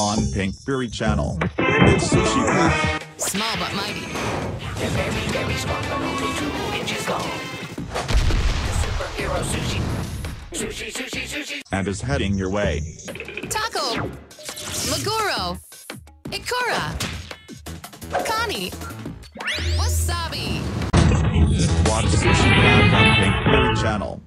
on Pinkberry Channel. It's Sushi Pack. Small but mighty. They're very, very small, but only two inches long. The superhero sushi. Sushi, sushi, sushi. and is heading your way. Tako. Maguro. Ikura. Kani. Wasabi. Watch Sushi Pack on Pinkberry Channel.